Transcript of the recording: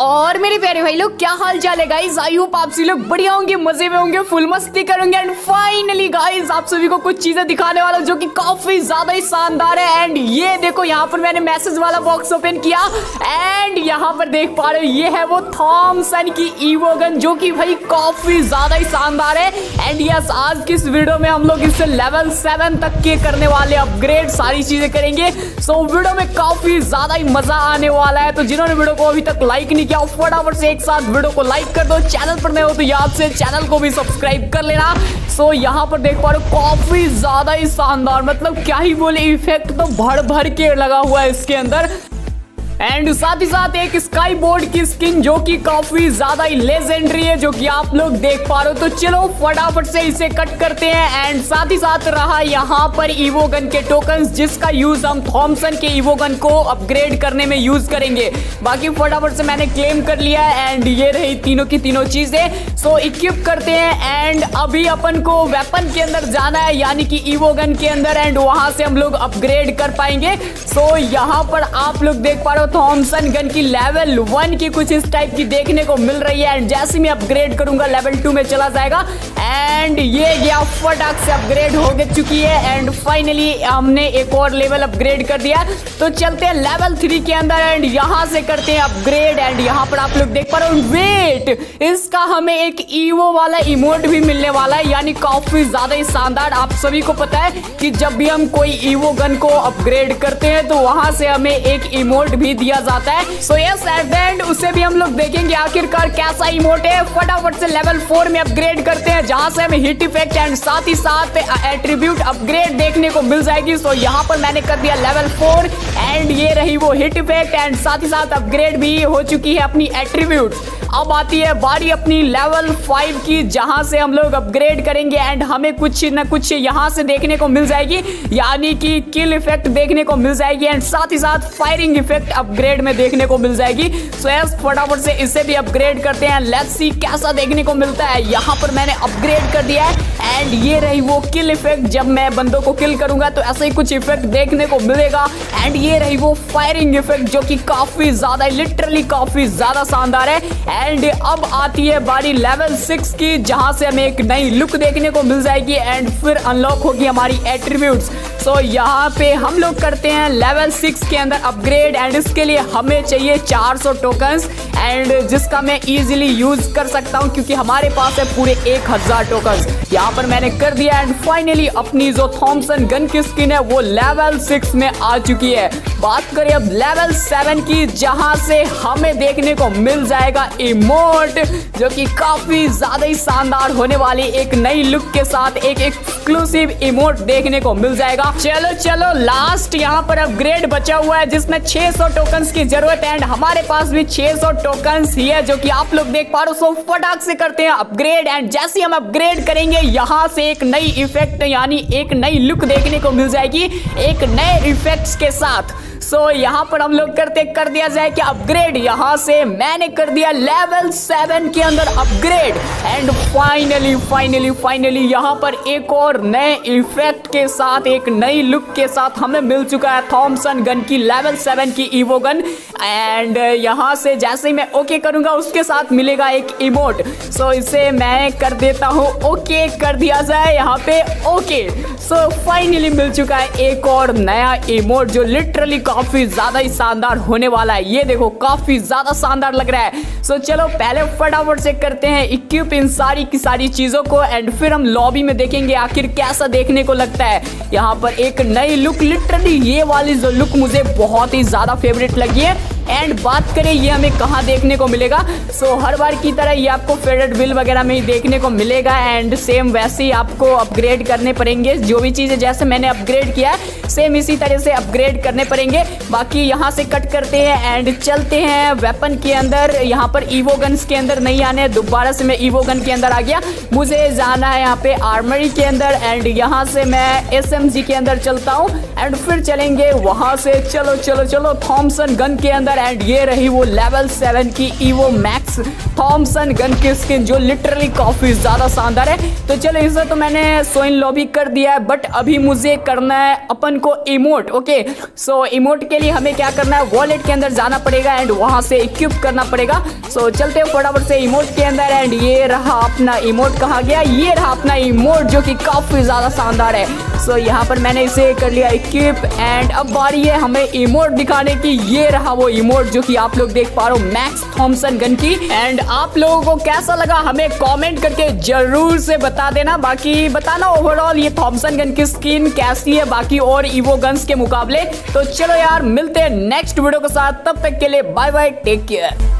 और मेरे प्यारे भाई लोग, क्या हाल चाल है गाइस आई होप आप सभी लोग बढ़िया होंगे, मज़े में होंगे फुल मस्ती करेंगे एंड फाइनली गाइस आप सभी को कुछ चीज़ें दिखाने वाला जो कि काफ़ी ज़्यादा ही शानदार है। एंड ये देखो, यहाँ पर मैंने मैसेज वाला बॉक्स ओपन किया। एंड यहाँ पर देख पा रहे हो, ये है वो थॉमसन की ईवो गन जो कि भाई काफ़ी ज़्यादा ही शानदार है। एंड यस आज की इस वीडियो में हम लोग इससे लेवल सेवन तक के करने वाले अपग्रेड सारी चीज़ें करेंगे। सो वीडियो में काफ़ी ज़्यादा ही मज़ा आने वाला है। तो जिन्होंने वीडियो को अभी तक लाइक नहीं किया फटाफट से एक साथ वीडियो को लाइक कर दो। चैनल पर नए हो तो याद से चैनल को भी सब्सक्राइब कर लेना। सो यहाँ पर देख पा रहे हो, काफ़ी ज़्यादा ही शानदार मतलब क्या ही बोले इफ़ेक्ट तो भर भर के लगा हुआ है इसके अंदर। एंड साथ ही साथ एक स्काई बोर्ड की स्किन जो कि काफ़ी ज़्यादा ही लेजेंडरी है, जो कि आप लोग देख पा रहे हो। तो चलो फटाफट से इसे कट करते हैं। एंड साथ ही साथ रहा यहाँ पर ईवो गन के टोकन जिसका यूज़ हम थॉमसन के ईवो गन को अपग्रेड करने में यूज़ करेंगे। बाकी फटाफट से मैंने क्लेम कर लिया है एंड ये रही तीनों की तीनों चीज़ें। सो इक्विप करते हैं एंड अभी अपन को वेपन के अंदर जाना है, यानी कि ईवो गन के अंदर। एंड वहाँ से हम लोग अपग्रेड कर पाएँगे। सो यहाँ पर आप लोग देख पा रहे हो थॉमसन गन की लेवल वन की कुछ इस टाइप की देखने को मिल रही है। एंड जैसे मैं अपग्रेड करूँगा लेवल टू में चला जाएगा। एंड ये गया फटाक से अपग्रेड हो चुकी है। एंड फाइनली हमने एक और लेवल अपग्रेड कर दिया। तो चलते हैं लेवल थ्री के अंदर। एंड यहाँ से करते हैं अपग्रेड एंड यहाँ पर आप लोग देख पा रहे हो। वेट इसका हमें एक ईवो वाला इमोट भी मिलने वाला है। यानी काफ़ी ज़्यादा ही शानदार। आप सभी को पता है कि जब भी हम कोई ईवो गन को अपग्रेड करते हैं तो वहाँ से हमें एक इमोट भी दिया जाता है। सो यस एंड उसे भी हम लोग देखेंगे आखिरकार कैसा इमोट है। फटाफट से लेवल फोर में अपग्रेड करते हैं, जहाँ से हमें हिट इफ़ेक्ट एंड साथ ही साथ एट्रीब्यूट अपग्रेड देखने को मिल जाएगी। सो यहाँ पर मैंने कर दिया लेवल फोर एंड ये रही वो हिट इफ़ेक्ट एंड साथ ही साथ अपग्रेड भी हो चुकी है अपनी एट्रीब्यूट अब आती है बारी अपनी लेवल फाइव की, जहाँ से हम लोग अपग्रेड करेंगे एंड हमें कुछ न कुछ यहाँ से देखने को मिल जाएगी। यानी कि किल इफ़ेक्ट देखने को मिल जाएगी एंड साथ ही साथ फायरिंग इफ़ेक्ट अपग्रेड में देखने को मिल जाएगी। सो यस फटाफट से इसे भी अपग्रेड करते हैं। लेट्स सी कैसा देखने को मिलता है। यहाँ पर मैंने अपग्रेड कर दिया है। एंड ये रही वो किल इफ़ेक्ट जब मैं बंदों को किल करूँगा तो ऐसा ही कुछ इफ़ेक्ट देखने को मिलेगा। एंड ये रही वो फायरिंग इफ़ेक्ट जो कि काफ़ी ज़्यादा लिटरली काफ़ी ज़्यादा शानदार है। एंड अब आती है बारी लेवल सिक्स की, जहाँ से हमें एक नई लुक देखने को मिल जाएगी। एंड फिर अनलॉक होगी हमारी एट्रीब्यूट्स सो so, यहाँ पे हम लोग करते हैं लेवल सिक्स के अंदर अपग्रेड एंड इसके लिए हमें चाहिए 400 टोकन्स एंड जिसका मैं इजीली यूज़ कर सकता हूँ, क्योंकि हमारे पास है पूरे एक हज़ार टोकन यहाँ पर मैंने कर दिया एंड फाइनली अपनी जो थॉमसन गन की स्किन है, वो लेवल सिक्स में आ चुकी है। बात करें अब लेवल सेवन की, जहाँ से हमें देखने को मिल जाएगा इमोट जो कि काफ़ी ज़्यादा ही शानदार होने वाली एक नई लुक के साथ एक एक्सक्लूसिव इमोट देखने को मिल जाएगा। चलो चलो लास्ट यहाँ पर अपग्रेड बचा हुआ है, जिसमें 600 टोकन्स की ज़रूरत है। एंड हमारे पास भी 600 टोकन्स ही है जो कि आप लोग देख पा रहे हो। सो फटाक से करते हैं अपग्रेड एंड जैसे हम अपग्रेड करेंगे, यहाँ से एक नई इफ़ेक्ट यानी एक नई लुक देखने को मिल जाएगी, एक नए इफेक्ट्स के साथ। सो so, यहाँ पर हम लोग करते कर दिया जाए कि अपग्रेड यहाँ से मैंने कर दिया लेवल सेवन के अंदर upgrade and finally finally finally यहाँ पर एक और नए इफ़ेक्ट के साथ एक नई लुक के साथ हमें मिल चुका है थॉमसन गन की लेवल सेवन की ईवो गन एंड यहाँ से जैसे ही मैं ओके करूँगा उसके साथ मिलेगा एक इमोट सो so, इसे मैं कर देता हूँ ओके कर दिया जाए यहाँ पे ओके सो so, फाइनली मिल चुका है एक और नया इमोट जो लिटरली काफ़ी ज़्यादा ही शानदार होने वाला है। ये देखो काफ़ी ज़्यादा शानदार लग रहा है। सो चलो पहले फटाफट से करते हैं इक्विप इन सारी की सारी चीज़ों को एंड फिर हम लॉबी में देखेंगे आखिर कैसा देखने को लगता है। यहाँ पर एक नई लुक लिटरली ये वाली जो लुक मुझे बहुत ही ज़्यादा फेवरेट लगी है। एंड बात करें ये हमें कहाँ देखने को मिलेगा? सो so, हर बार की तरह ये आपको फेडेड बिल वगैरह में ही देखने को मिलेगा। एंड सेम वैसे ही आपको अपग्रेड करने पड़ेंगे। जो भी चीज़ें जैसे मैंने अपग्रेड किया है सेम इसी तरह से अपग्रेड करने पड़ेंगे। बाकी यहाँ से कट करते हैं एंड चलते हैं वेपन के अंदर। यहाँ पर ईवो गन्स के अंदर नहीं आने दोबारा से मैं ईवो गन के अंदर आ गया। मुझे जाना है यहाँ पे आर्मरी के अंदर एंड यहाँ से मैं एसएमजी के अंदर चलता हूँ। एंड फिर चलेंगे वहाँ से। चलो चलो चलो थॉम्सन गन के अंदर। एंड ये रही वो लेवल सेवन की ईवो मैक्स थॉम्सन गन की स्किन जो लिटरली काफ़ी ज़्यादा शानदार है। तो चलो, इसे तो मैंने सोइन लॉबी कर दिया है बट अभी मुझे करना है अपन अपन को इमोट ओके सो इमोट के लिए हमें क्या करना है? वॉलेट के अंदर जाना पड़ेगा एंड वहाँ से इक्विप करना पड़ेगा। सो so, चलते हैं फटाफट से इमोट के अंदर एंड ये रहा अपना इमोट कहा गया? ये रहा अपना इमोट जो कि काफ़ी ज़्यादा शानदार है। सो so, यहाँ पर मैंने इसे कर लिया इक्विप एंड अब बारी है हमें इमोट दिखाने की। ये रहा वो इमोट जो कि आप लोग देख पा रहे हो मैक्स थॉमसन गन की। एंड आप लोगों को कैसा लगा हमें कमेंट करके ज़रूर से बता देना। बाकी बताना ओवरऑल ये थॉमसन गन की स्किन कैसी है? बाकी और इवो गन्स के मुकाबले। तो चलो यार, मिलते हैं नेक्स्ट वीडियो के साथ। तब तक के लिए बाय बाय टेक केयर